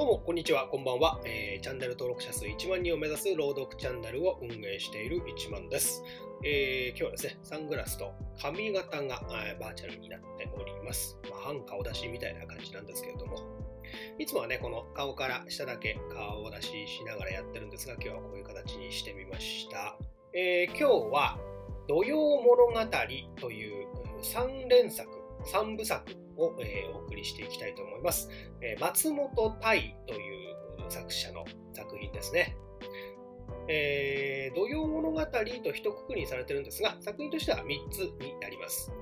どうも、こんにちは、こんばんは、えーチャンネル登録者数1万人を目指す朗読チャンネルを運営している1万です。えー今日はですね、サングラスと髪型がえーバーチャルになっております。まあ、半顔出しみたいな感じなんですけれども、いつもはね、この顔から下だけ顔を出ししながらやってるんですが、今日はこういう形にしてみました。えー今日は、土曜物語という3連作、3部作を、えーお送りしていきたいと思います。えー松本大という作者の作品ですね。えー土曜物語と一括りにされてるんですが、作品としては3つになります。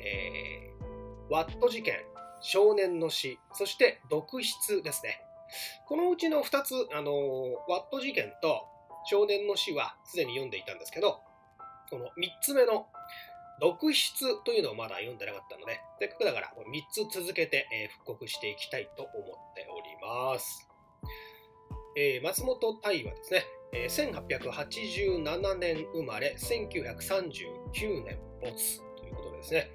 えーワット事件、少年の死、そして独筆ですね。このうちの2つ、あのーワット事件と少年の死はすでに読んでいたんですけど、この3つ目の独筆というのをまだ読んでなかったので、せっかくだから3つ続けて、え復刻していきたいと思っております。えー松本大はですね、えー1887年生まれ、1939年没ということでですね、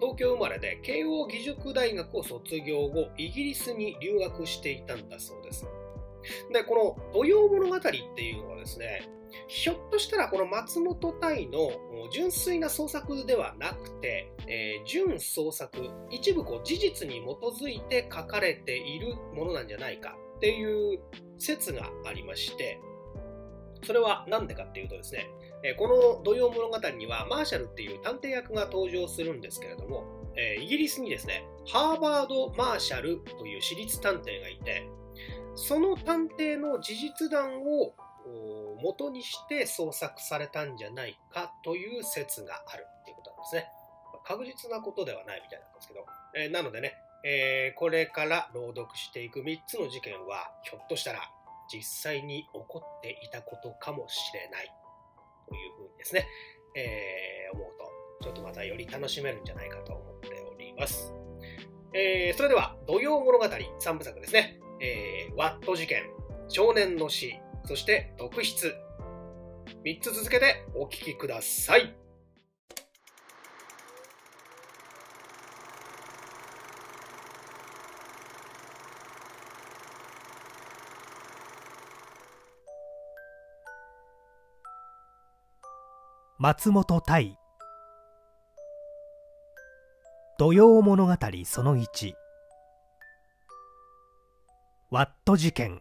東京生まれで慶応義塾大学を卒業後、イギリスに留学していたんだそうです。で、この土曜物語っていうのはですね、ひょっとしたらこの松本大の純粋な創作ではなくて、えー純創作、一部こう事実に基づいて書かれているものなんじゃないかっていう説がありまして、それは何でかっていうとですね、えこの土曜物語にはマーシャルっていう探偵役が登場するんですけれども、えイギリスにですね、ハーバード・マーシャルという私立探偵がいて、その探偵の事実談を元にして創作されたんじゃないかという説があるっていうことなんですね。確実なことではないみたいなんですけど、えーなのでね、えーこれから朗読していく3つの事件は、ひょっとしたら実際に起こっていたことかもしれないというふうにですね、えー思うと、ちょっとまたより楽しめるんじゃないかと思っております。えーそれでは、土曜物語3部作ですね。えーワット事件、少年の死、そして特筆。3つ続けてお聞きください。松本大土曜物語その1ワット事件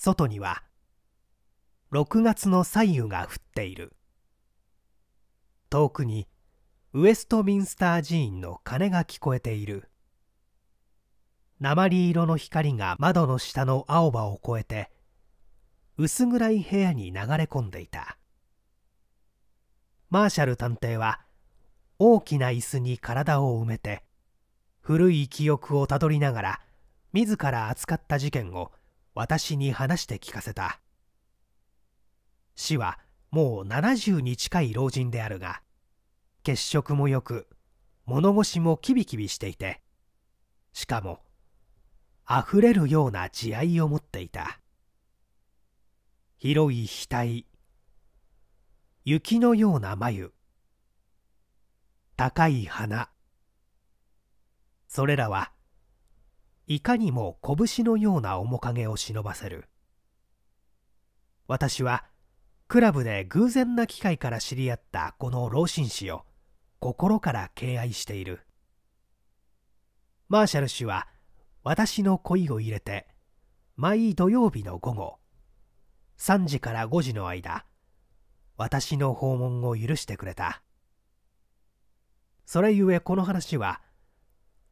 外には6月の左右が降っている。遠くにウエストミンスター寺院の鐘が聞こえている。鉛色の光が窓の下の青葉を越えて薄暗い部屋に流れ込んでいた。マーシャル探偵は大きな椅子に体を埋めて古い記憶をたどりながら自ら扱った事件を私に話して聞かせた。死はもう70に近い老人であるが血色もよく物腰もキビキビしていてしかもあふれるような慈愛を持っていた。広い額雪のような眉高い鼻それらはいかにも拳のような面影を忍ばせる。私はクラブで偶然な機会から知り合ったこの老紳士を心から敬愛している。マーシャル氏は私の恋を入れて毎土曜日の午後3時から5時の間私の訪問を許してくれた。それゆえこの話は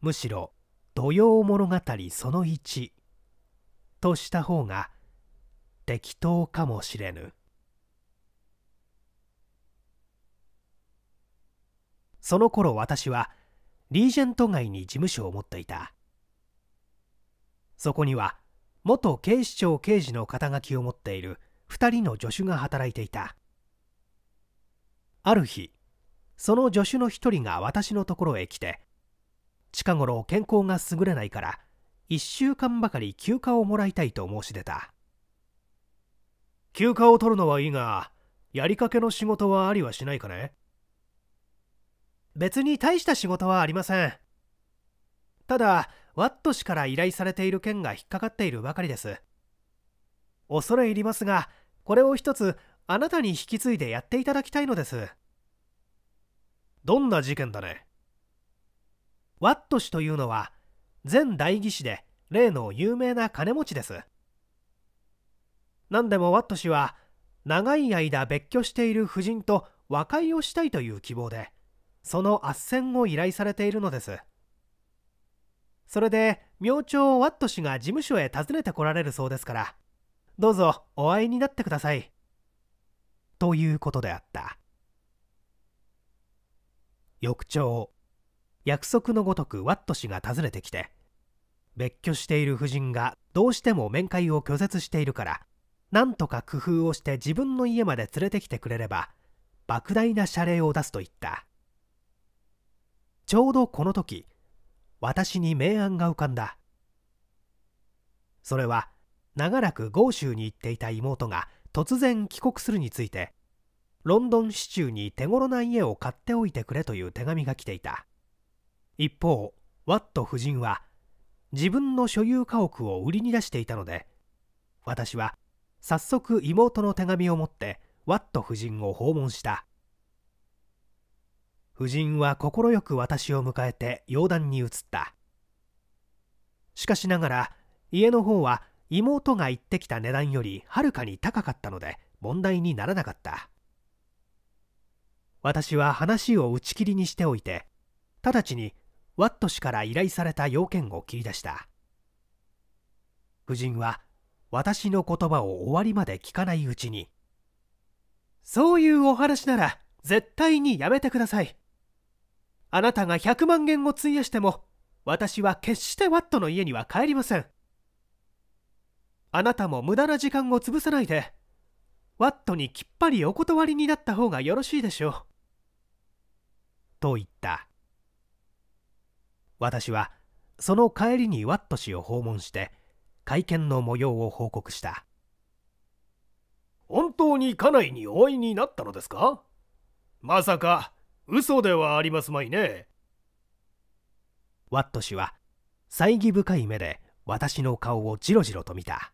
むしろ土曜物語その1とした方が適当かもしれぬ。その頃私はリージェント街に事務所を持っていた。そこには元警視庁刑事の肩書きを持っている2人の助手が働いていた。ある日その助手の一人が私のところへ来て近頃健康が優れないから1週間ばかり休暇をもらいたいと申し出た。休暇を取るのはいいがやりかけの仕事はありはしないかね。別に大した仕事はありません。ただワット氏から依頼されている件が引っかかっているばかりです。恐れ入りますがこれを一つあなたに引き継いでやっていただきたいのです。どんな事件だね？ワット氏というのは前代議士で例の有名な金持ちです。何でもワット氏は長い間別居している夫人と和解をしたいという希望でその斡旋を依頼されているのです。それで明朝ワット氏が事務所へ訪ねてこられるそうですからどうぞお会いになってください。ということであった。翌朝約束のごとくワット氏が訪ねてきて別居している夫人がどうしても面会を拒絶しているから何とか工夫をして自分の家まで連れてきてくれれば莫大な謝礼を出すと言った。ちょうどこの時私に明暗が浮かんだ。それは長らく豪州に行っていた妹が突然帰国するについてロンドン市中に手頃な家を買っておいてくれという手紙が来ていた。一方ワット夫人は自分の所有家屋を売りに出していたので私は早速妹の手紙を持ってワット夫人を訪問した。夫人は快く私を迎えて洋談に移った。しかしながら家の方は妹が言ってきた値段よりはるかに高かったので問題にならなかった。私は話を打ち切りにしておいて直ちにワット氏から依頼された要件を切り出した。夫人は私の言葉を終わりまで聞かないうちにそういうお話なら絶対にやめてください。あなたが100万元を費やしても私は決してワットの家には帰りません。あなたも無駄な時間を潰さないでワットにきっぱりお断りになった方がよろしいでしょう。と言った。私はその帰りにワット氏を訪問して会見の模様を報告した本当に家内にお会いになったのですかまさか嘘ではありますまいね。ワット氏は猜疑深い目で私の顔をじろじろと見た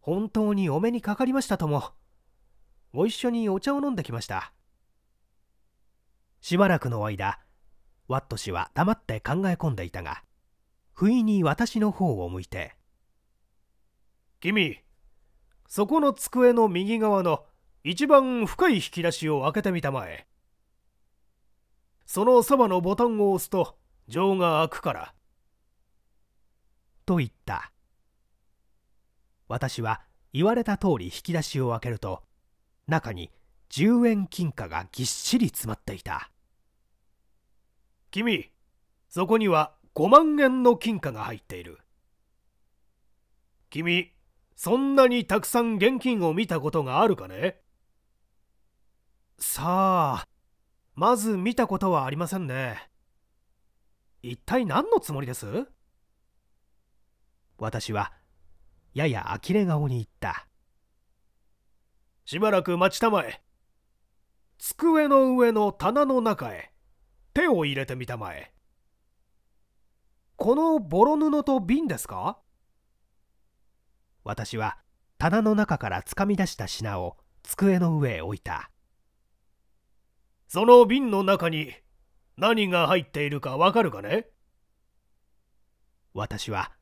本当にお目にかかりましたとも。ご一緒にお茶を飲んできました。しばらくの間ワット氏は黙って考え込んでいたが不意に私の方を向いて「君そこの机の右側の一番深い引き出しを開けてみたまえ。そのそばのボタンを押すと錠が開くから」と言った。私は言われた通り引き出しを開けると中に10円金貨がぎっしり詰まっていた君そこには5万円の金貨が入っている。君そんなにたくさん現金を見たことがあるかね？さあまず見たことはありませんね。一体何のつもりです？私はやや呆れ顔に言った。しばらく待ちたまえ。机の上の棚の中へ。手を入れてみたまえ。このボロ布と瓶ですか？私は棚の中からつかみ出した品を机の上へ置いた。その瓶の中に何が入っているかわかるかね？私は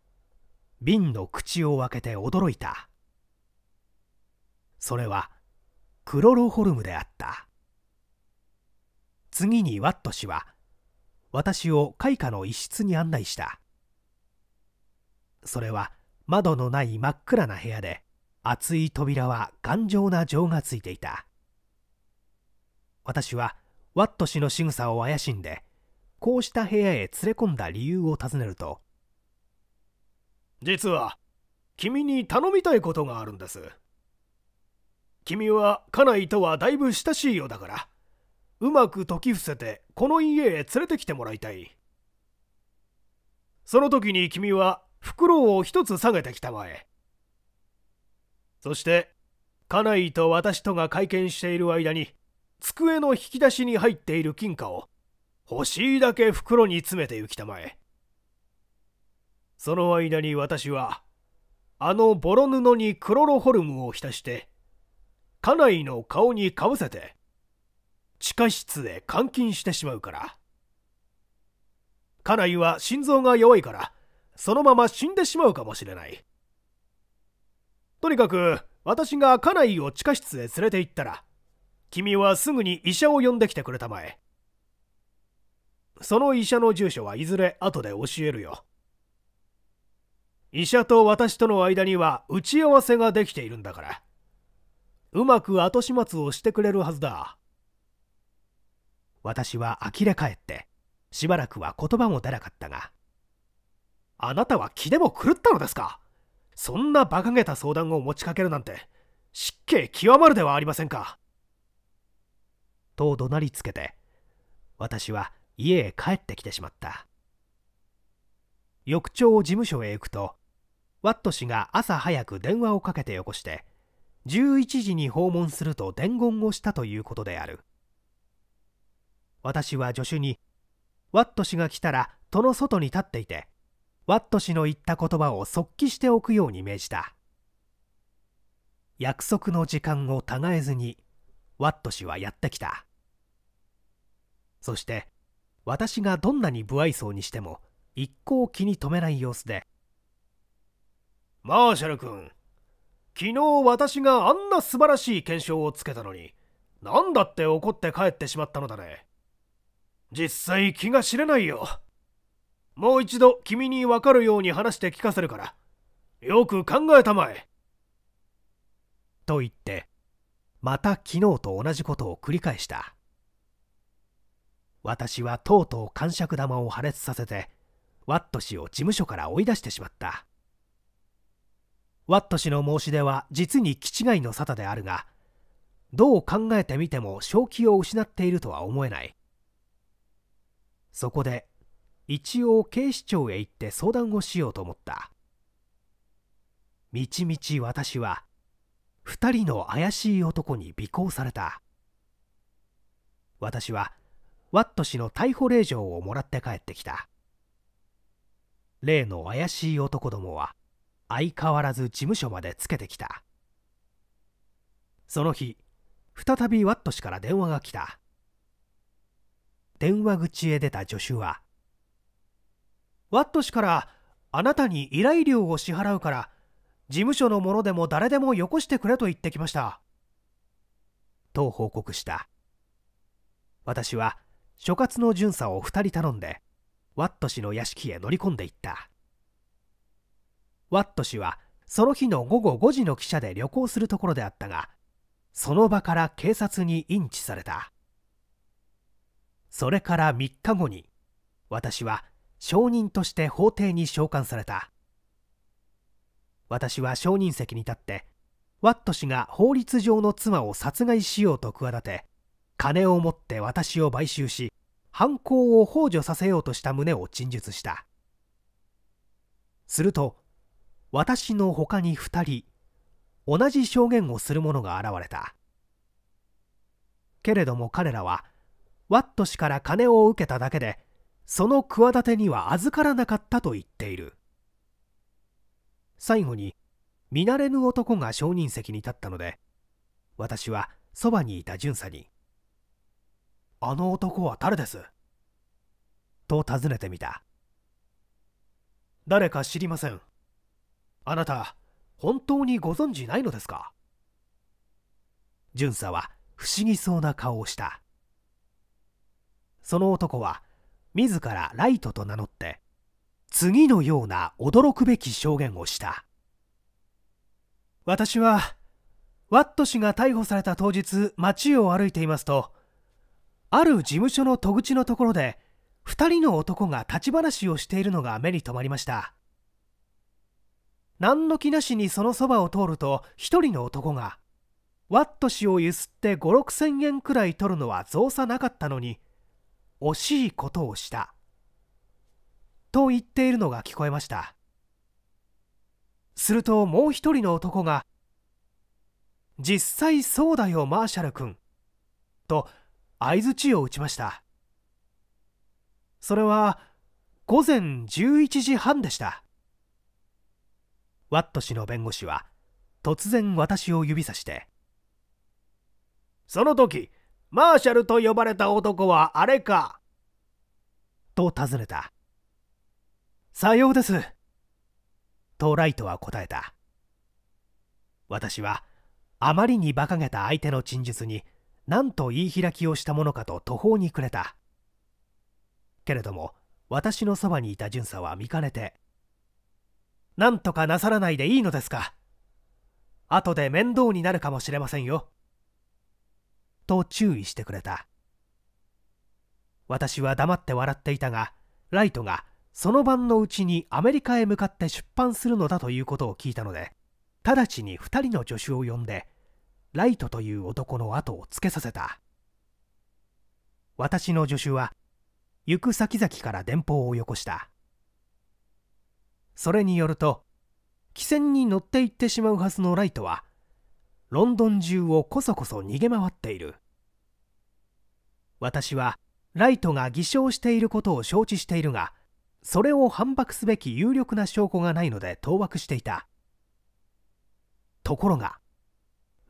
瓶の口を開けて驚いた。それはクロロホルムであった次にワット氏は私を開花の一室に案内した。それは窓のない真っ暗な部屋で厚い扉は頑丈な錠がついていた。私はワット氏の仕草を怪しんでこうした部屋へ連れ込んだ理由を尋ねると実は君に頼みたいことがあるんです。君は家内とはだいぶ親しいようだから。うまく解き伏せてこの家へ連れてきてもらいたい。その時に君は袋を一つ下げてきたまえ。そして家内と私とが会見している間に机の引き出しに入っている金貨を欲しいだけ袋に詰めて行きたまえ。その間に私はあのボロ布にクロロホルムを浸して家内の顔にかぶせて地下室へ監禁してしまうから。家内は心臓が弱いからそのまま死んでしまうかもしれない。とにかく私が家内を地下室へ連れて行ったら君はすぐに医者を呼んできてくれたまえ。その医者の住所はいずれ後で教えるよ。医者と私との間には打ち合わせができているんだから。うまく後始末をしてくれるはずだ。私は呆れ返ってしばらくは言葉も出なかったがあなたは気でも狂ったのですか？そんな馬鹿げた相談を持ちかけるなんて失敬極まるではありませんか？と怒鳴りつけて私は家へ帰ってきてしまった。翌朝事務所へ行くとワット氏が朝早く電話をかけてよこして11時に訪問すると伝言をしたということである。私は助手にワット氏が来たら戸の外に立っていてワット氏の言った言葉を即帰しておくように命じた。約束の時間をたがえずにワット氏はやってきた。そして私がどんなに不愛想にしても一向気に留めない様子で「マーシャル君昨日私があんな素晴らしい検証をつけたのに何だって怒って帰ってしまったのだね。実際気が知れないよ。もう一度君に分かるように話して聞かせるから。よく考えたまえ。と言ってまた昨日と同じことを繰り返した。私はとうとう感触玉を破裂させてワット氏を事務所から追い出してしまった。ワット氏の申し出は実に気違いの沙汰であるがどう考えてみても正気を失っているとは思えない。そこで一応警視庁へ行って相談をしようと思った。みちみち私は二人の怪しい男に尾行された。私はワット氏の逮捕令状をもらって帰ってきた。例の怪しい男どもは相変わらず事務所までつけてきた。その日再びワット氏から電話が来た。電話口へ出た助手はワット氏からあなたに依頼料を支払うから事務所の者でも誰でもよこしてくれと言ってきました。と報告した私は所轄の巡査を2人頼んでワット氏の屋敷へ乗り込んでいったワット氏はその日の午後5時の汽車で旅行するところであったがその場から警察に認知されたそれから3日後に私は証人として法廷に召喚された。私は証人席に立ってワット氏が法律上の妻を殺害しようと企て金を持って私を買収し犯行を幇助させようとした旨を陳述した。すると私の他に2人同じ証言をする者が現れた。けれども彼らはワット氏から金を受けただけでその企てには預からなかったと言っている。最後に見慣れぬ男が証人席に立ったので私はそばにいた巡査に「あの男は誰です?」と尋ねてみた誰か知りません。あなた本当にご存じないのですか？巡査は不思議そうな顔をした。その男は自らライトと名乗って次のような驚くべき証言をした。私はワット氏が逮捕された当日街を歩いていますとある事務所の戸口のところで2人の男が立ち話をしているのが目に留まりました。何の気なしにそのそばを通ると1人の男がワット氏をゆすって5 6千円くらい取るのは造作なかったのに惜しいことをした。と言っているのが聞こえました。するともう一人の男が「実際そうだよマーシャル君」と相づちを打ちました。それは午前11時半でした。ワット氏の弁護士は突然私を指さして「その時マーシャルと呼ばれた男はあれか?」と尋ねた「さようです」とライトは答えた。私はあまりに馬鹿げた相手の陳述に何と言い開きをしたものかと途方に暮れた。けれども私のそばにいた巡査は見かねて「何とかなさらないでいいのですか？後で面倒になるかもしれませんよ」と注意してくれた。私は黙って笑っていたがライトがその晩のうちにアメリカへ向かって出版するのだということを聞いたので直ちに2人の助手を呼んでライトという男の後をつけさせた。私の助手は行く先々から電報をよこした。それによると汽船に乗って行ってしまうはずのライトはロンドン中をこそこそ逃げ回っている。私はライトが偽証していることを承知しているがそれを反駁すべき有力な証拠がないので当惑していた。ところが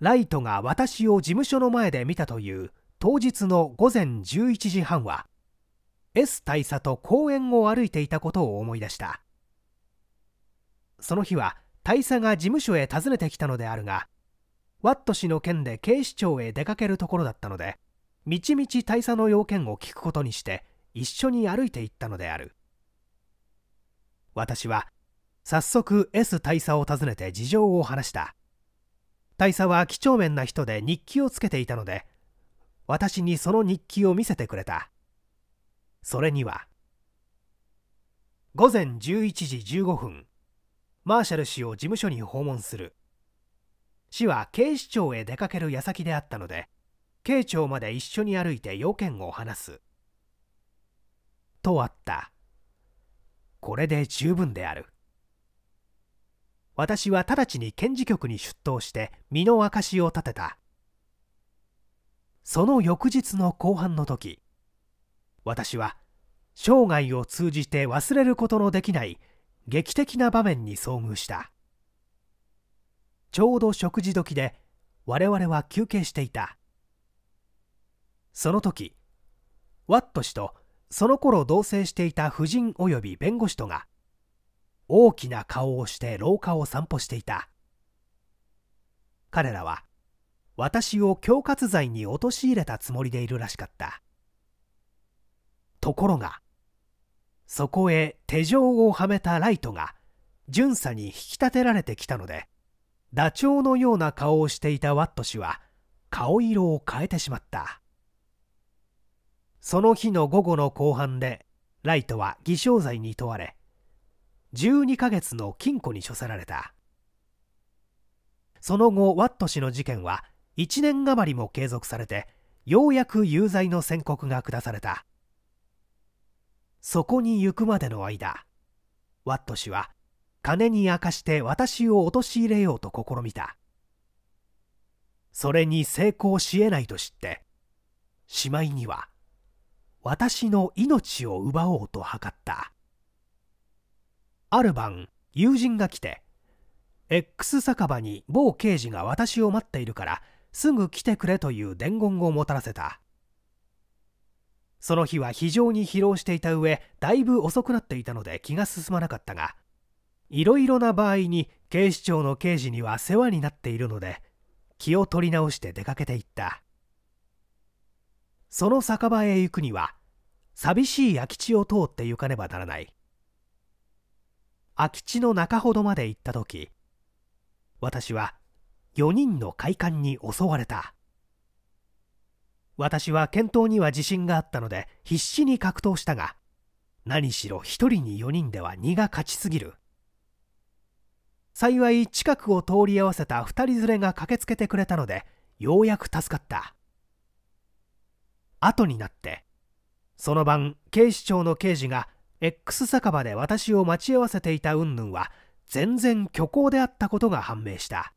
ライトが私を事務所の前で見たという当日の午前11時半は S 大佐と公園を歩いていたことを思い出した。その日は大佐が事務所へ訪ねてきたのであるがワット氏の件で警視庁へ出かけるところだったのでみちみち大佐の要件を聞くことにして一緒に歩いていったのである。私は早速 S 大佐を訪ねて事情を話した。大佐は几帳面な人で日記をつけていたので私にその日記を見せてくれた。それには午前11時15分マーシャル氏を事務所に訪問する。市は警視庁へ出かける矢先であったので警庁まで一緒に歩いて要件を話す。とあった。これで十分である。私は直ちに検事局に出頭して身の証を立てた。その翌日の後半の時私は生涯を通じて忘れることのできない劇的な場面に遭遇した。ちょうど食事時で我々は休憩していた。その時ワット氏とその頃同棲していた夫人及び弁護士とが大きな顔をして廊下を散歩していた。彼らは私を恐喝罪に陥れたつもりでいるらしかった。ところがそこへ手錠をはめたライトが巡査に引き立てられてきたのでダチョウのような顔をしていたワット氏は顔色を変えてしまった。その日の午後の後半でライトは偽証罪に問われ12ヶ月の禁錮に処せられた。その後ワット氏の事件は1年余りも継続されてようやく有罪の宣告が下された。そこに行くまでの間ワット氏は金に明かして私を陥れようと試みた。それに成功しえないと知ってしまいには私の命を奪おうと図った。ある晩友人が来て X 酒場に某刑事が私を待っているからすぐ来てくれという伝言をもたらせた。その日は非常に疲労していた上だいぶ遅くなっていたので気が進まなかったがいろいろな場合に警視庁の刑事には世話になっているので気を取り直して出かけていった。その酒場へ行くには寂しい空き地を通って行かねばならない。空き地の中ほどまで行った時私は4人の快感に襲われた。私は検討には自信があったので必死に格闘したが何しろ1人に4人では荷が勝ちすぎる。幸い近くを通り合わせた2人連れが駆けつけてくれたのでようやく助かった。後になってその晩警視庁の刑事が X 酒場で私を待ち合わせていた云々は全然虚構であったことが判明した。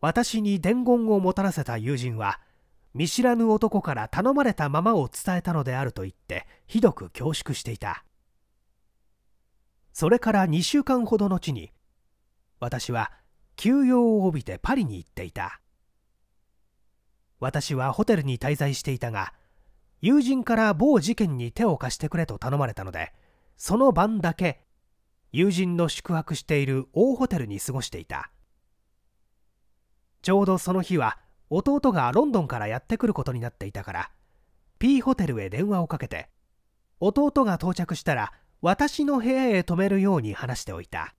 私に伝言をもたらせた友人は見知らぬ男から頼まれたままを伝えたのであると言ってひどく恐縮していた。それから2週間ほど後に私は休養を帯びてパリに行っていた。私はホテルに滞在していたが友人から某事件に手を貸してくれと頼まれたのでその晩だけ友人の宿泊している大ホテルに過ごしていた。ちょうどその日は弟がロンドンからやってくることになっていたから P ホテルへ電話をかけて弟が到着したら私の部屋へ泊めるように話しておいた。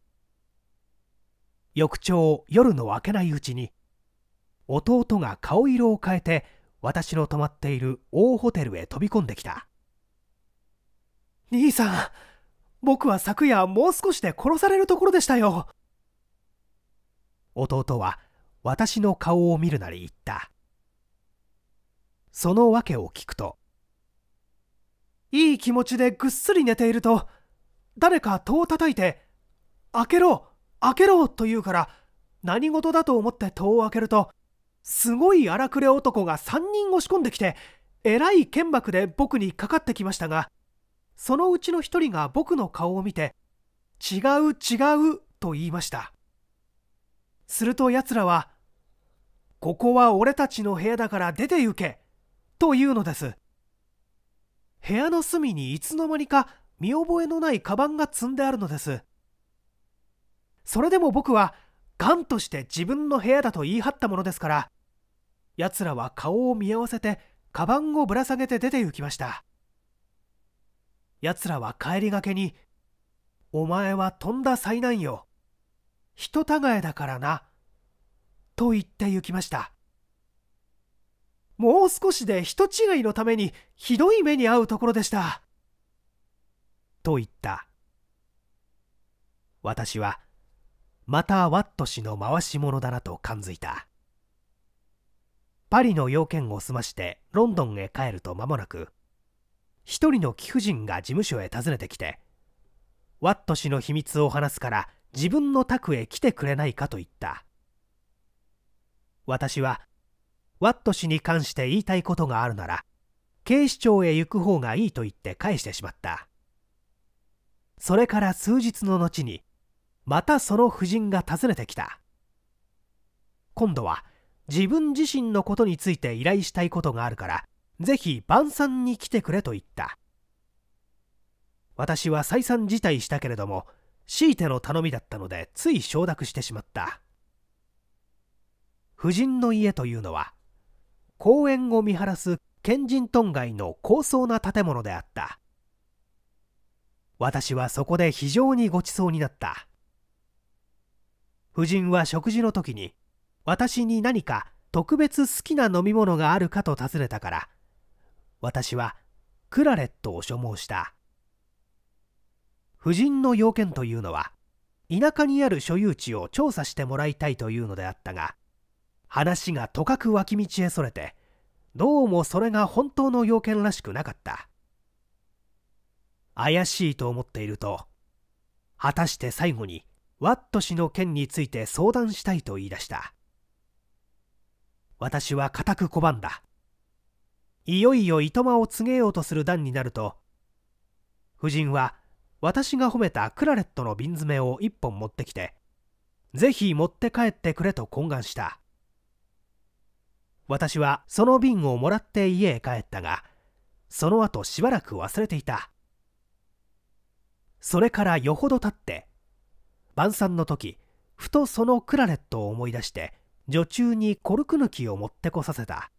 翌朝夜の明けないうちに弟が顔色を変えて私の泊まっている大ホテルへ飛び込んできた。兄さん僕は昨夜もう少しで殺されるところでしたよ。弟は私の顔を見るなり言った。その訳を聞くといい気持ちでぐっすり寝ていると誰か戸を叩いて「開けろ開けろ!」と言うから何事だと思って戸を開けるとすごい荒くれ男が3人押し込んできてえらい剣幕で僕にかかってきましたがそのうちの一人が僕の顔を見て「違う違う」と言いましたすると奴らは「ここは俺たちの部屋だから出て行け」と言うのです部屋の隅にいつの間にか見覚えのないカバンが積んであるのです。それでも僕はガンとして自分の部屋だと言い張ったものですから奴らは顔を見合わせてカバンをぶら下げて出て行きました。奴らは帰りがけに「お前はとんだ災難よ。人違えだからな」と言って行きました。もう少しで人違いのためにひどい目に遭うところでした。と言った。私はまたワット氏の回し者だなと感づいた。パリの要件を済ましてロンドンへ帰ると間もなく一人の貴婦人が事務所へ訪ねてきてワット氏の秘密を話すから自分の宅へ来てくれないかと言った。私はワット氏に関して言いたいことがあるなら警視庁へ行く方がいいと言って返してしまった。それから数日の後にまたその夫人が訪ねてきた。今度は自分自身のことについて依頼したいことがあるからぜひ晩餐に来てくれと言った。私は再三辞退したけれども強いての頼みだったのでつい承諾してしまった。夫人の家というのは公園を見晴らすケンジントン街の高層な建物であった。私はそこで非常にごちそうになった。夫人は食事の時に私に何か特別好きな飲み物があるかと尋ねたから私はクラレットを所望した。夫人の要件というのは田舎にある所有地を調査してもらいたいというのであったが話がとかく脇道へそれてどうもそれが本当の要件らしくなかった。怪しいと思っていると果たして最後にワット氏の件について相談したいと言い出した。私は固く拒んだ。いよいよいとまを告げようとする段になると夫人は私が褒めたクラレットの瓶詰めを一本持ってきてぜひ持って帰ってくれと懇願した。私はその瓶をもらって家へ帰ったがその後しばらく忘れていた。それからよほど経って晩餐の時ふとそのクラレットを思い出して女中にコルク抜きを持ってこさせた。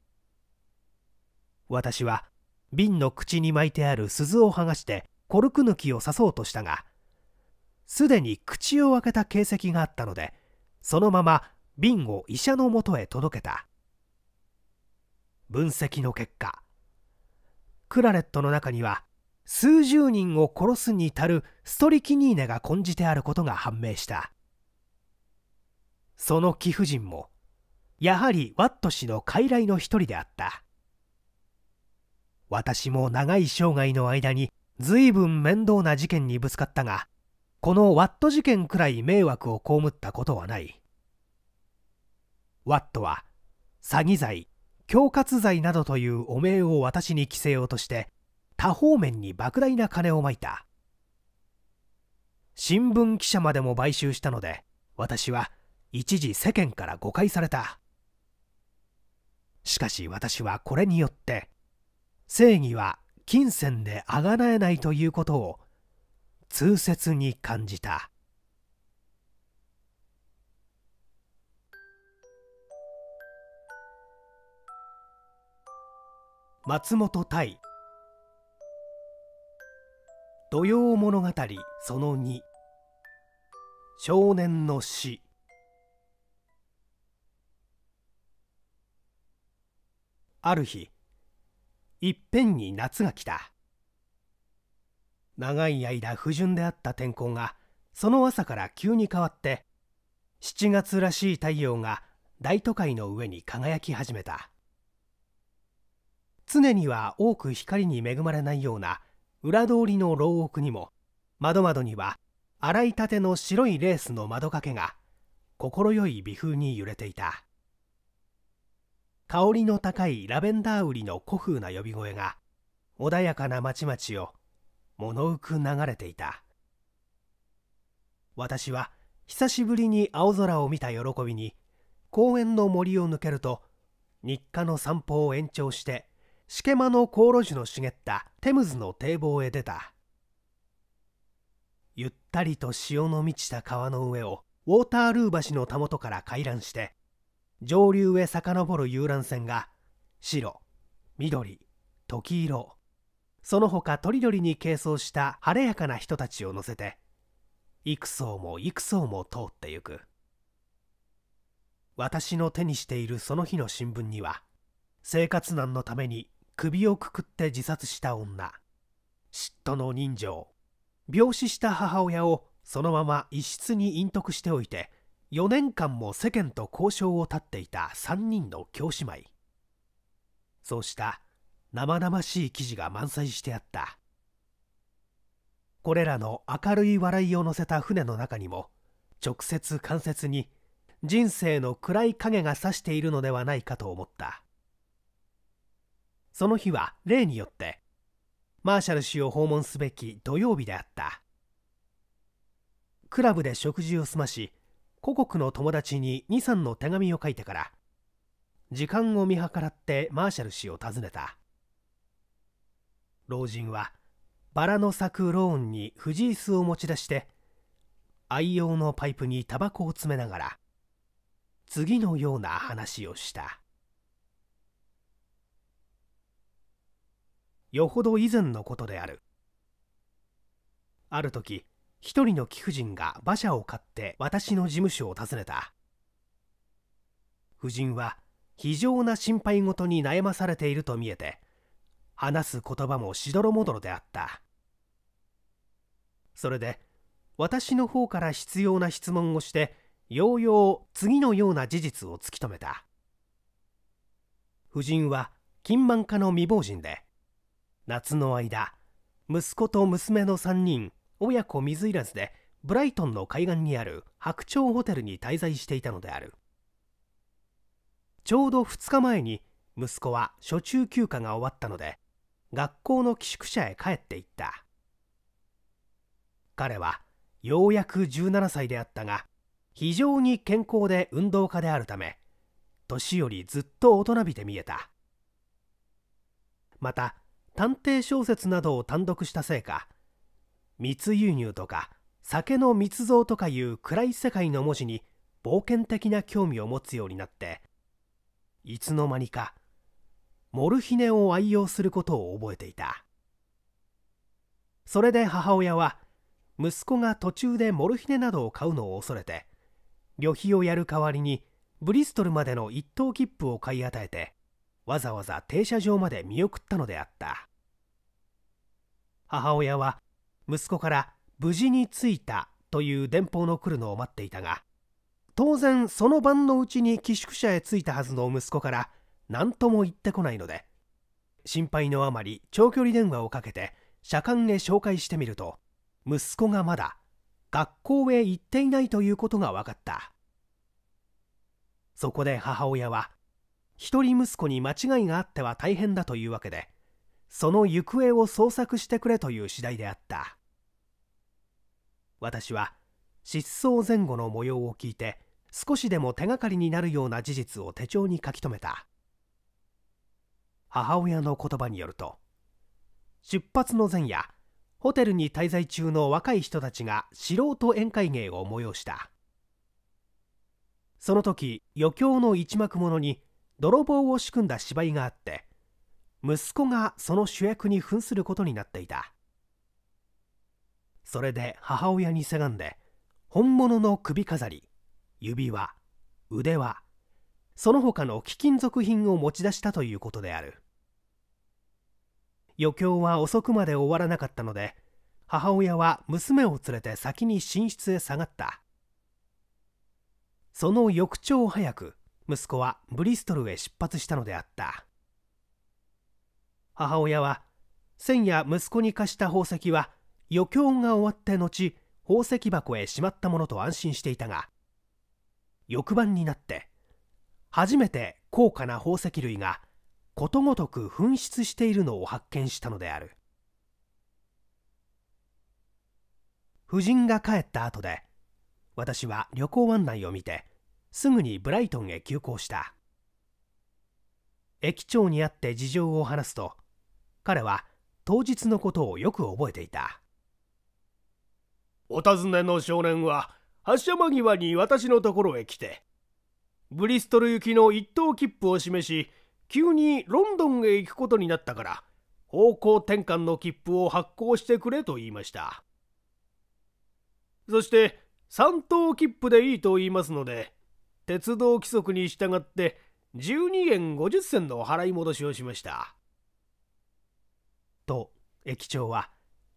私は瓶の口に巻いてある鈴を剥がしてコルク抜きを刺そうとしたがすでに口を開けた形跡があったのでそのまま瓶を医者のもとへ届けた。分析の結果クラレットの中には数十人を殺すに足るストリキニーネが根じてあることが判明した。その貴婦人もやはりワット氏の傀儡の一人であった。私も長い生涯の間に随分面倒な事件にぶつかったがこのワット事件くらい迷惑を被ったことはない。ワットは詐欺罪恐喝罪などという汚名を私に着せようとして多方面に莫大な金をまいた。新聞記者までも買収したので私は一時世間から誤解された。しかし私はこれによって正義は金銭であがなえないということを痛切に感じた。松本太土曜物語その2少年の死。ある日いっぺんに夏が来た。長い間不順であった天候がその朝から急に変わって7月らしい太陽が大都会の上に輝き始めた。常には多く光に恵まれないような裏通りの牢屋にも窓窓には洗いたての白いレースの窓掛けが快い微風に揺れていた。香りの高いラベンダー売りの古風な呼び声が穏やかな町々を物浮く流れていた。私は久しぶりに青空を見た喜びに公園の森を抜けると日課の散歩を延長してしけ間の航路樹の茂ったテムズの堤防へ出た。ゆったりと潮の満ちた川の上をウォータールー橋のたもとから回覧して上流へ遡る遊覧船が白緑時色。その他とりどりに軽装した晴れやかな人たちを乗せて幾層も幾層も通ってゆく。私の手にしているその日の新聞には生活難のために首をくくって自殺した女。嫉妬の人情。病死した母親をそのまま一室に隠匿しておいて4年間も世間と交渉を絶っていた3人の教師妹。そうした生々しい記事が満載してあった。これらの明るい笑いを乗せた船の中にも直接間接に人生の暗い影が差しているのではないかと思った。その日は例によってマーシャル氏を訪問すべき土曜日であった。クラブで食事を済まし故国の友達に23の手紙を書いてから時間を見計らってマーシャル氏を訪ねた。老人はバラの咲くローンに藤椅子を持ち出して愛用のパイプにタバコを詰めながら次のような話をした。よほど以前のことである。ある時一人の貴婦人が馬車を買って私の事務所を訪ねた。夫人は非常な心配事に悩まされていると見えて話す言葉もしどろもどろであった。それで私の方から必要な質問をしてようよう次のような事実を突き止めた。夫人は金満家の未亡人で夏の間息子と娘の3人親子水入らずでブライトンの海岸にある白鳥ホテルに滞在していたのである。ちょうど2日前に息子は初中休暇が終わったので学校の寄宿舎へ帰っていった。彼はようやく17歳であったが非常に健康で運動家であるため年よりずっと大人びて見えた。また探偵小説などを単独したせいか密輸入とか酒の密造とかいう暗い世界の文字に冒険的な興味を持つようになっていつの間にかモルヒネを愛用することを覚えていた。それで母親は息子が途中でモルヒネなどを買うのを恐れて旅費をやる代わりにブリストルまでの一等切符を買い与えてわざわざ停車場まで見送ったのであった。母親は息子から無事に着いたという電報の来るのを待っていたが当然その晩のうちに寄宿舎へ着いたはずの息子から何とも言ってこないので心配のあまり長距離電話をかけて車間へ紹介してみると息子がまだ学校へ行っていないということが分かった。そこで母親は一人息子に間違いがあっては大変だというわけでその行方を捜索してくれという次第であった。私は失踪前後の模様を聞いて少しでも手がかりになるような事実を手帳に書き留めた。母親の言葉によると出発の前夜ホテルに滞在中の若い人たちが素人宴会芸を催した。その時余興の一幕ものに泥棒を仕組んだ芝居があって息子がその主役に扮することになっていた。それで母親にせがんで本物の首飾り指輪腕輪その他の貴金属品を持ち出したということである。余興は遅くまで終わらなかったので母親は娘を連れて先に寝室へ下がった。その翌朝早く息子はブリストルへ出発したのであった。母親は千や息子に貸した宝石は余興が終わって後宝石箱へしまったものと安心していたが翌晩になって初めて高価な宝石類がことごとく紛失しているのを発見したのである。夫人が帰った後で私は旅行案内を見てすぐにブライトンへ急行した。駅長に会って事情を話すと彼は当日のことをよく覚えていた。お尋ねの少年は発車間際に私のところへ来てブリストル行きの一等切符を示し急にロンドンへ行くことになったから方向転換の切符を発行してくれと言いました。そして3等切符でいいと言いますので鉄道規則に従って12円50銭のお払い戻しをしました。と駅長は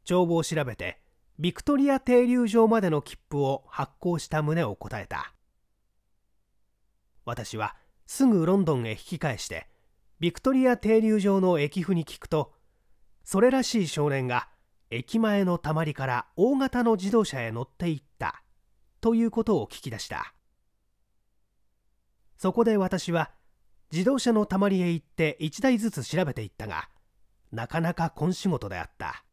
帳簿を調べてビクトリア停留場までの切符を発行した旨を答えた。私はすぐロンドンへ引き返してビクトリア停留場の駅譜に聞くとそれらしい少年が駅前のたまりから大型の自動車へ乗っていったということを聞き出した。そこで私は自動車のたまりへ行って1台ずつ調べていったがなかなか根仕事であった。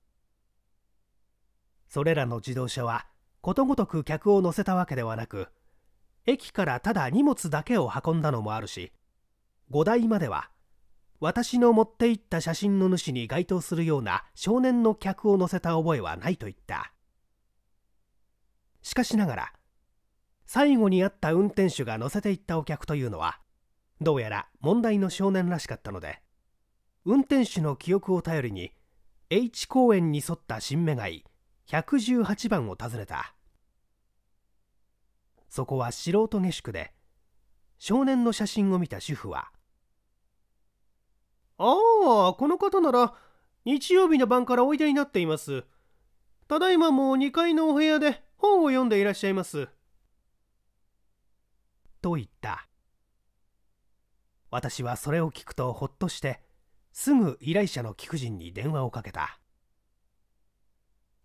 それらの自動車はことごとく客を乗せたわけではなく駅からただ荷物だけを運んだのもあるし5台までは私の持っていった写真の主に該当するような少年の客を乗せた覚えはないと言った。しかしながら最後に会った運転手が乗せていったお客というのはどうやら問題の少年らしかったので運転手の記憶を頼りに H 公園に沿った新目街118番を訪ねた。そこは素人下宿で少年の写真を見た主婦は「ああこの方なら日曜日の晩からおいでになっています。ただいまもう2階のお部屋で本を読んでいらっしゃいます」と言った。私はそれを聞くとほっとしてすぐ依頼者の貴婦人に電話をかけた。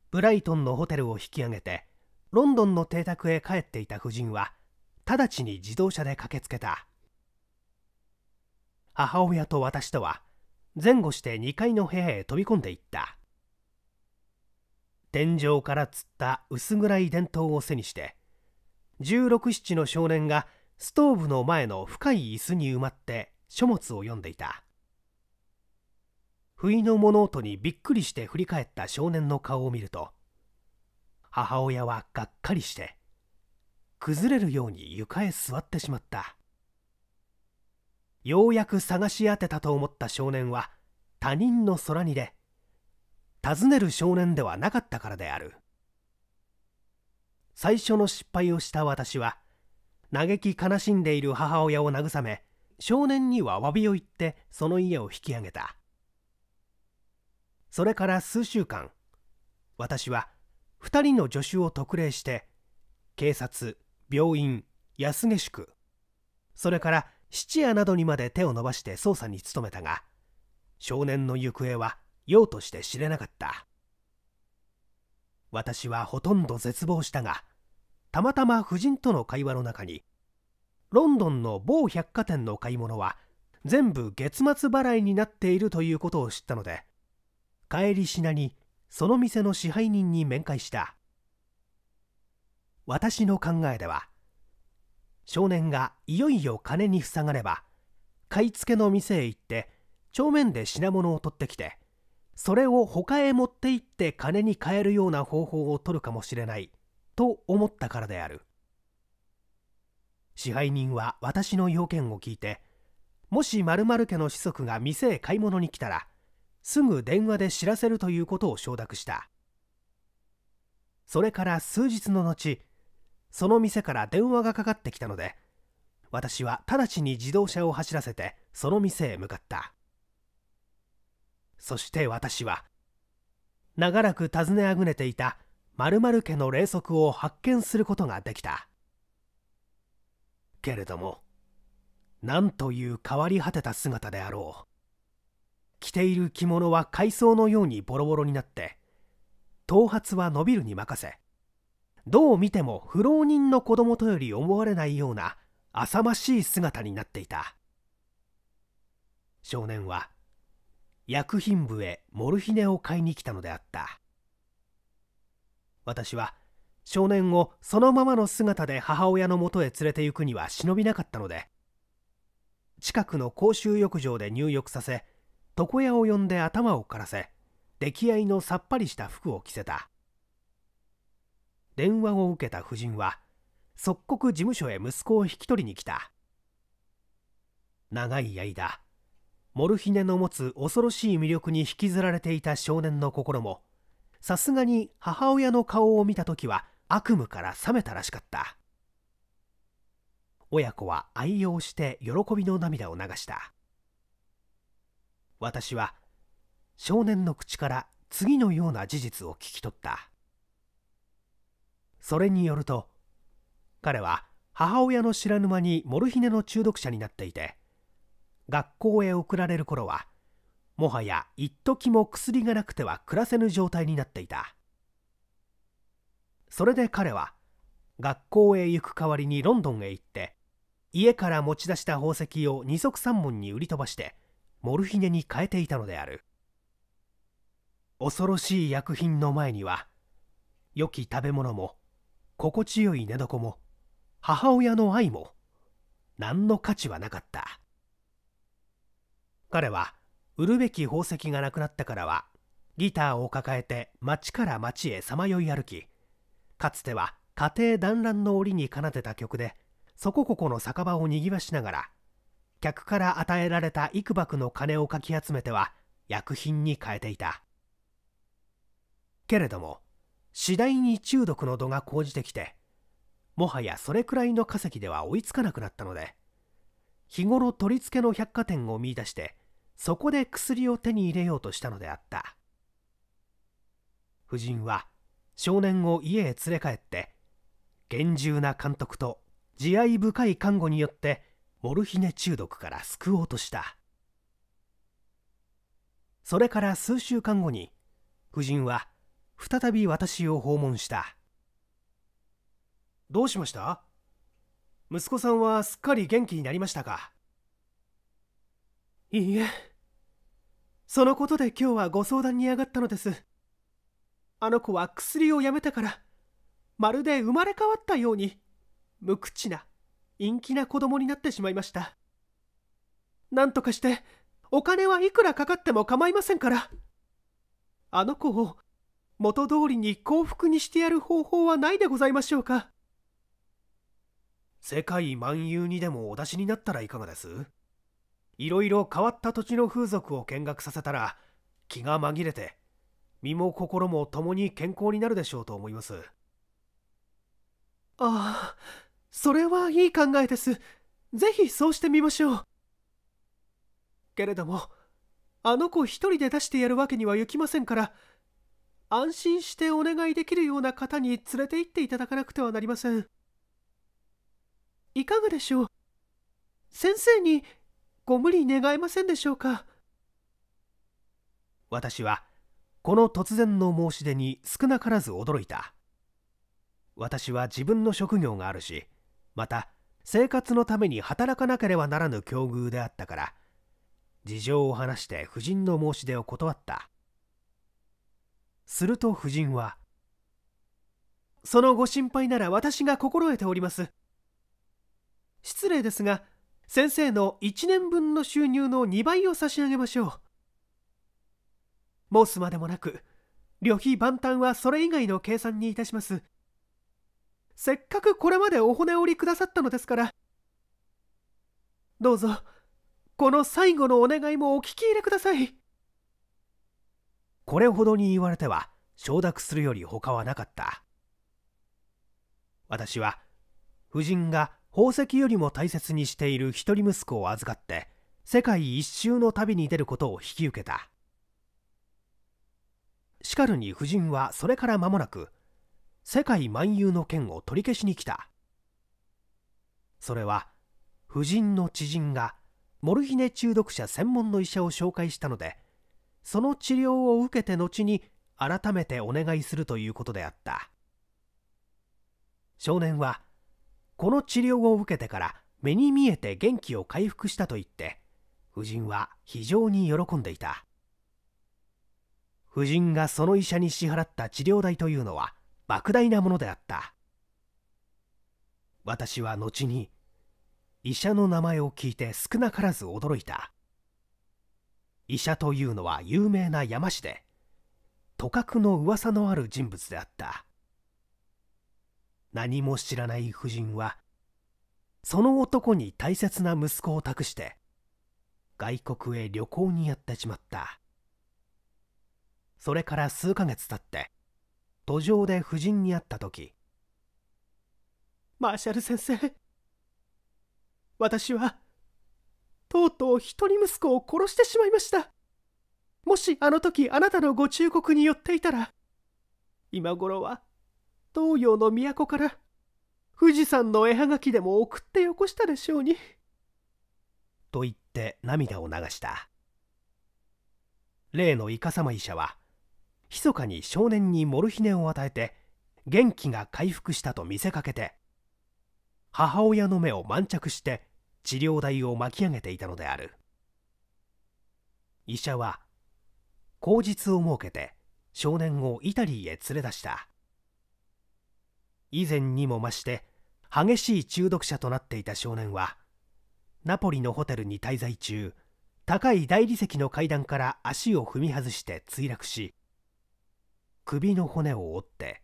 ブライトンのホテルを引き上げてロンドンの邸宅へ帰っていた夫人は直ちに自動車で駆けつけた。母親と私とは前後して2階の部屋へ飛び込んでいった。天井からつった薄暗い電灯を背にして1617の少年がストーブの前の深い椅子に埋まって書物を読んでいた。不意の物音にびっくりして振り返った少年の顔を見ると母親はがっかりして崩れるように床へ座ってしまった。ようやく探し当てたと思った少年は他人の空にで尋ねる少年ではなかったからである。最初の失敗をした私は嘆き悲しんでいる母親を慰め少年には詫びを言ってその家を引き上げた。それから数週間私は2人の助手を特例して警察病院安下宿それから質屋などにまで手を伸ばして捜査に努めたが少年の行方は用として知れなかった。私はほとんど絶望したがたまたま夫人との会話の中にロンドンの某百貨店の買い物は全部月末払いになっているということを知ったので帰りしなにその店の支配人に面会した。私の考えでは少年がいよいよ金に塞がれば買い付けの店へ行って帳面で品物を取ってきてそれを他へ持って行って金に換えるような方法を取るかもしれない。と思ったからである。支配人は私の要件を聞いてもし〇〇家の子息が店へ買い物に来たらすぐ電話で知らせるということを承諾した。それから数日の後その店から電話がかかってきたので私は直ちに自動車を走らせてその店へ向かった。そして私は長らく尋ねあぐねていた〇〇家の霊則を発見することができた。けれどもなんという変わり果てた姿であろう。着ている着物は海藻のようにボロボロになって頭髪は伸びるに任せどう見ても不老人の子供とより思われないような浅ましい姿になっていた。少年は薬品部へモルヒネを買いに来たのであった。私は少年をそのままの姿で母親のもとへ連れて行くには忍びなかったので近くの公衆浴場で入浴させ床屋を呼んで頭をからせ出来合いのさっぱりした服を着せた。電話を受けた夫人は即刻事務所へ息子を引き取りに来た。長い間モルヒネの持つ恐ろしい魅力に引きずられていた少年の心もさすがに母親の顔を見た時は悪夢から覚めたらしかった。親子は愛用して喜びの涙を流した。私は少年の口から次のような事実を聞き取った。それによると彼は母親の知らぬ間にモルヒネの中毒者になっていて学校へ送られる頃はもはや一時も薬がなくては暮らせぬ状態になっていた。それで彼は学校へ行く代わりにロンドンへ行って家から持ち出した宝石を二足三門に売り飛ばしてモルヒネに変えていたのである。恐ろしい薬品の前には良き食べ物も心地よい寝床も母親の愛も何の価値はなかった。彼は売るべき宝石がなくなったからはギターを抱えて町から町へさまよい歩きかつては家庭団らんの折に奏でた曲でそこここの酒場をにぎわしながら客から与えられた幾ばくの金をかき集めては薬品に変えていた。けれども次第に中毒の度が高じてきてもはやそれくらいの稼ぎでは追いつかなくなったので日頃取り付けの百貨店を見出してそこで薬を手に入れようとしたのであった。夫人は少年を家へ連れ帰って厳重な監督と慈愛深い看護によってモルヒネ中毒から救おうとした。それから数週間後に夫人は再び私を訪問した。どうしました？息子さんはすっかり元気になりましたか？いいえ。そのことで今日はご相談に上がったのです。あの子は薬をやめてからまるで生まれ変わったように無口な陰気な子供になってしまいました。何とかしてお金はいくらかかっても構いませんから。あの子を元通りに幸福にしてやる方法はないでございましょうか。世界万有にでもお出しになったらいかがです？いろいろ変わった土地の風俗を見学させたら気が紛れて身も心も共に健康になるでしょうと思います。ああそれはいい考えです。ぜひそうしてみましょう。けれどもあの子一人で出してやるわけにはいきませんから安心してお願いできるような方に連れて行っていただかなくてはなりません。いかがでしょう？先生にご無理願えませんでしょうか？私はこの突然の申し出に少なからず驚いた。私は自分の職業があるしまた生活のために働かなければならぬ境遇であったから事情を話して夫人の申し出を断った。すると夫人はそのご心配なら私が心得ております。失礼ですが先生の1年分の収入の2倍を差し上げましょう。申すまでもなく旅費万端はそれ以外の計算にいたします。せっかくこれまでお骨折りくださったのですから。どうぞこの最後のお願いもお聞き入れください。これほどに言われては承諾するより他はなかった。私は夫人が宝石よりも大切にしている一人息子を預かって世界一周の旅に出ることを引き受けた。しかるに夫人はそれから間もなく世界万有の剣を取り消しに来た。それは夫人の知人がモルヒネ中毒者専門の医者を紹介したのでその治療を受けて後に改めてお願いするということであった。少年はこの治療を受けてから目に見えて元気を回復したと言って夫人は非常に喜んでいた。夫人がその医者に支払った治療代というのは莫大なものであった。私は後に医者の名前を聞いて少なからず驚いた。医者というのは有名な山師でとかくの噂のある人物であった。何も知らない夫人はその男に大切な息子を託して外国へ旅行にやってしまった。それから数ヶ月経って途上で夫人に会った時マーシャル先生私はとうとう一人息子を殺してしまいました。もしあの時あなたのご忠告によっていたら今頃は東洋の都から富士山の絵はがきでも送ってよこしたでしょうに。と言って涙を流した。例のイカサマ医者は密かに少年にモルヒネを与えて元気が回復したと見せかけて母親の目を満着して治療代を巻き上げていたのである医者は口実を設けて少年をイタリーへ連れ出した以前にも増して激しい中毒者となっていた少年はナポリのホテルに滞在中高い大理石の階段から足を踏み外して墜落し首の骨を折って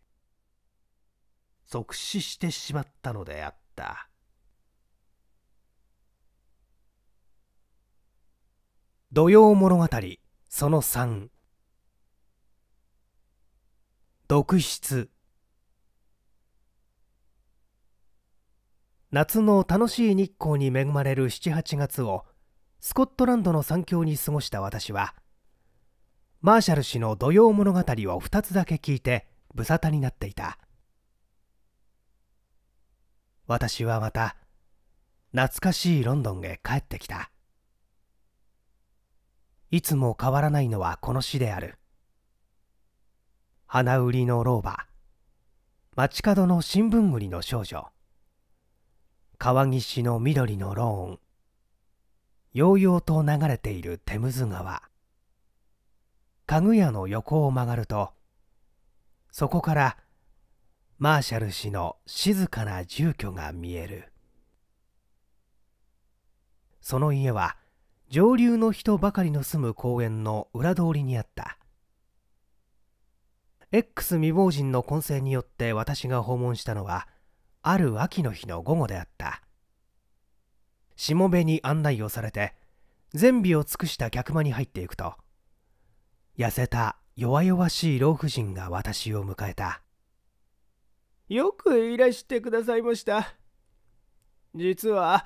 即死してしまったのであった。土曜物語その3独筆夏の楽しい日光に恵まれる78月をスコットランドの山峡に過ごした私はマーシャル氏の土曜物語を2つだけ聞いて無沙汰になっていた。私はまた懐かしいロンドンへ帰ってきた。いつも変わらないのはこの詩である。花売りの老婆街角の新聞売りの少女。川岸の緑のローン。ようようと流れているテムズ川。家具屋の横を曲がるとそこからマーシャル氏の静かな住居が見える。その家は上流の人ばかりの住む公園の裏通りにあった。X 未亡人の混成によって私が訪問したのはある秋の日の午後であった。しもべに案内をされて全備を尽くした客間に入っていくと痩せた弱々しい老婦人が私を迎えた。よくいらしてくださいました。実は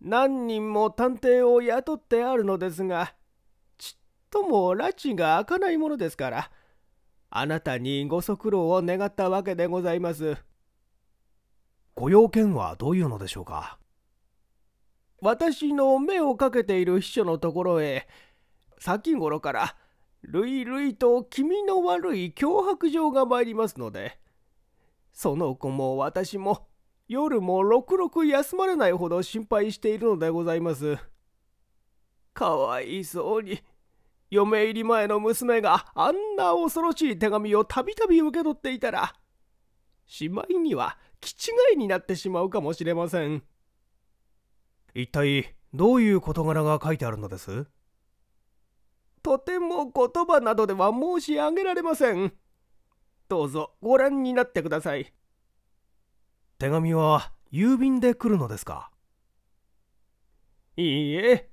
何人も探偵を雇ってあるのですがちっとも拉致が開かないものですからあなたにご足労を願ったわけでございます。ご用件はどういうのでしょうか？私の目をかけている秘書のところへ先頃から類々と気味の悪い脅迫状が参りますのでその子も私も夜もろくろく休まれないほど心配しているのでございます。かわいそうに嫁入り前の娘があんな恐ろしい手紙をたびたび受け取っていたらしまいには気違いになってしまうかもしれません。一体どういう事柄が書いてあるのです？とても言葉などでは申し上げられません。どうぞご覧になってください。手紙は郵便で来るのですか？いいえ。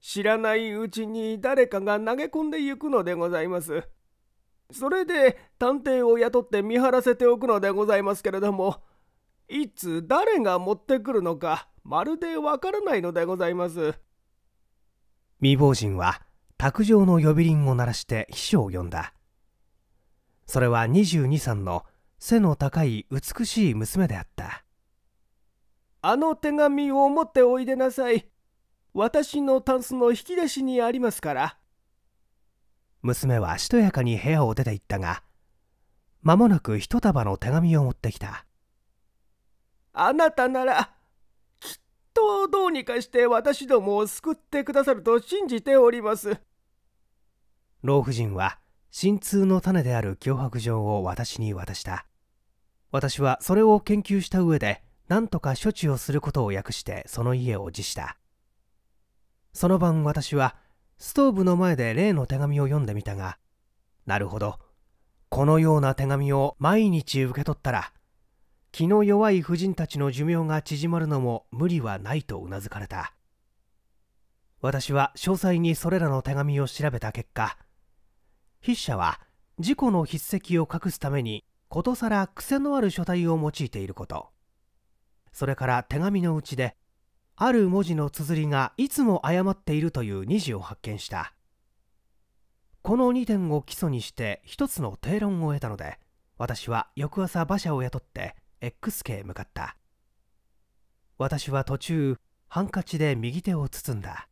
知らないうちに誰かが投げ込んでゆくのでございますそれで探偵を雇って見張らせておくのでございますけれどもいつ誰が持ってくるのかまるでわからないのでございます。未亡人は卓上の呼び鈴を鳴らして秘書を呼んだ。それは22、3の背の高い美しい娘であった。あの手紙を持っておいでなさい。私のタンスの引き出しにありますから娘はしとやかに部屋を出て行ったが間もなく一束の手紙を持ってきた。あなたならきっとどうにかして私どもを救ってくださると信じております。老婦人は心痛の種である脅迫状を私に渡した。私はそれを研究した上で何とか処置をすることを訳してその家を辞した。その晩私はストーブの前で例の手紙を読んでみたがなるほど。このような手紙を毎日受け取ったら気の弱い婦人たちの寿命が縮まるのも無理はないとうなずかれた。私は詳細にそれらの手紙を調べた結果筆者は事故の筆跡を隠すためにことさら癖のある書体を用いていること。それから手紙のうちである文字の綴りがいつも誤っているという二字を発見した。この2点を基礎にして一つの定論を得たので私は翌朝馬車を雇って X 家へ向かった。私は途中ハンカチで右手を包んだ。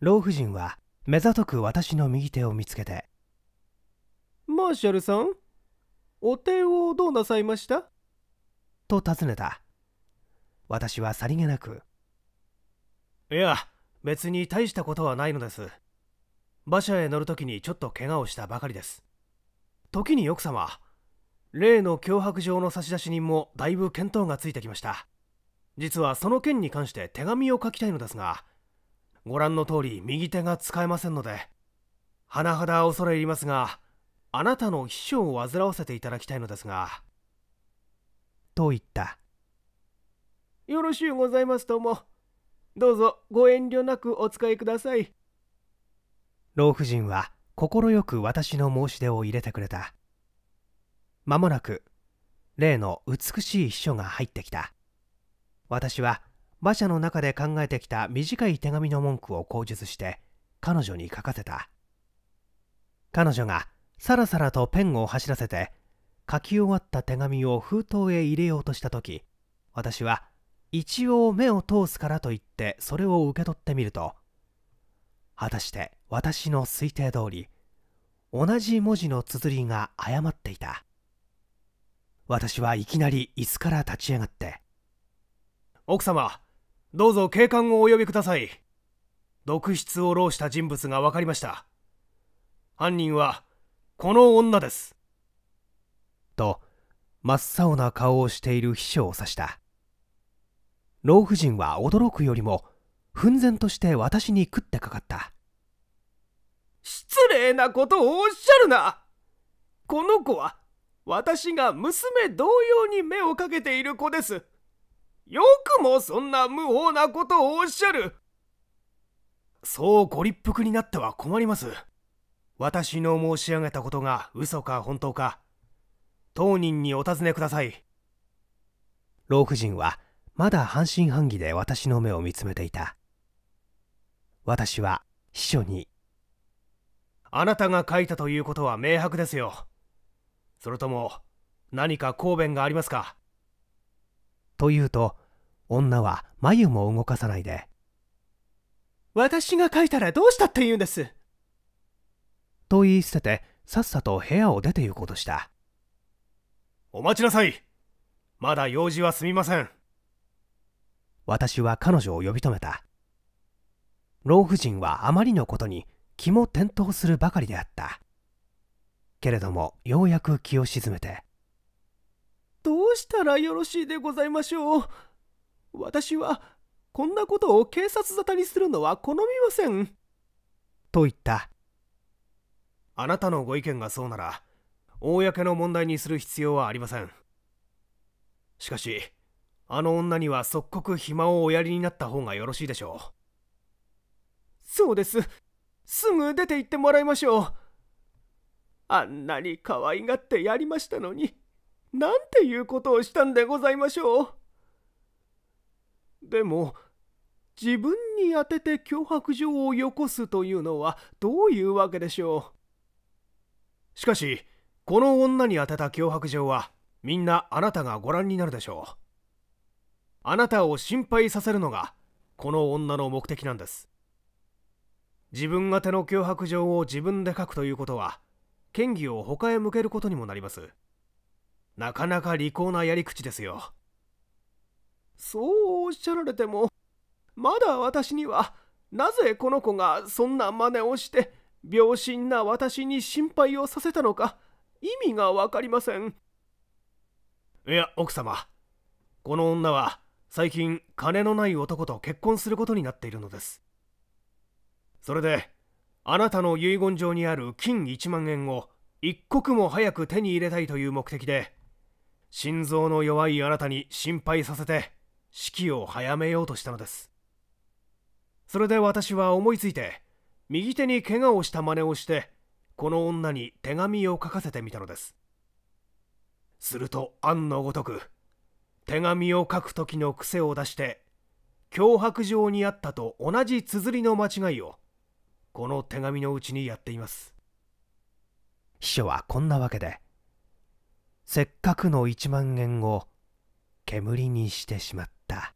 老婦人は目ざとく私の右手を見つけて「マーシャルさんお手をどうなさいました?」と尋ねた私はさりげなく「いや別に大したことはないのです。馬車へ乗るときにちょっと怪我をしたばかりです。時に奥様例の脅迫状の差出人もだいぶ見当がついてきました。実はその件に関して手紙を書きたいのですがご覧の通り右手が使えませんので甚だ恐れ入りますがあなたの秘書を煩わせていただきたいのですが。と言ったよろしゅうございますとも。どうぞご遠慮なくお使いください。老婦人は快く私の申し出を入れてくれた。間もなく例の美しい秘書が入ってきた。私は馬車の中で考えてきた短い手紙の文句を口述して彼女に書かせた。彼女がさらさらとペンを走らせて書き終わった手紙を封筒へ入れようとした時私は一応目を通すからと言ってそれを受け取ってみると。果たして私の推定通り同じ文字の綴りが誤っていた。私はいきなり椅子から立ち上がって奥様どうぞ警官をお呼びください。毒筆を浪した人物が分かりました。犯人はこの女です。と真っ青な顔をしている秘書を指した。老婦人は驚くよりも奮然として私に食ってかかった。失礼なことをおっしゃるな。この子は私が娘同様に目をかけている子です。よくもそんな無法なことをおっしゃる。そうご立腹になっては困ります。私の申し上げたことが嘘か本当か当人にお尋ねください。老婦人はまだ半信半疑で私の目を見つめていた。私は秘書に「あなたが書いたということは明白ですよ。それとも何か抗弁がありますか？と言うと女は眉も動かさないで私が書いたらどうしたって言うんです？と言い捨ててさっさと部屋を出て行こうとしたお待ちなさい。まだ用事は済みません。私は彼女を呼び止めた。老婦人はあまりのことに気も転倒するばかりであった。けれどもようやく気を沈めて。どうしたらよろしいでございましょう？私はこんなことを警察沙汰にするのは好みません。と言った。あなたのご意見がそうなら公の問題にする必要はありません。しかしあの女には即刻暇をおやりになった方がよろしいでしょう。そうです。すぐ出て行ってもらいましょう。あんなに可愛がってやりましたのになんていうことをしたんでございましょう。でも自分に当てて脅迫状をよこすというのはどういうわけでしょう。しかしこの女に当てた脅迫状はみんなあなたがご覧になるでしょう。あなたを心配させるのがこの女の目的なんです。自分宛ての脅迫状を自分で書くということは嫌疑を他へ向けることにもなります。なかなか利口なやり口ですよ。そうおっしゃられてもまだ私にはなぜこの子がそんな真似をして病心な私に心配をさせたのか意味が分かりません。いや奥様。この女は最近金のない男と結婚することになっているのです。それであなたの遺言状にある金1万円を一刻も早く手に入れたいという目的で心臓の弱いあなたに心配させて式を早めようとしたのです。それで私は思いついて右手に怪我をした真似をしてこの女に手紙を書かせてみたのです。すると案のごとく手紙を書く時の癖を出して脅迫状にあったと同じ綴りの間違いをこの手紙のうちにやっています。秘書はこんなわけでせっかくの1万円を煙にしてしまった。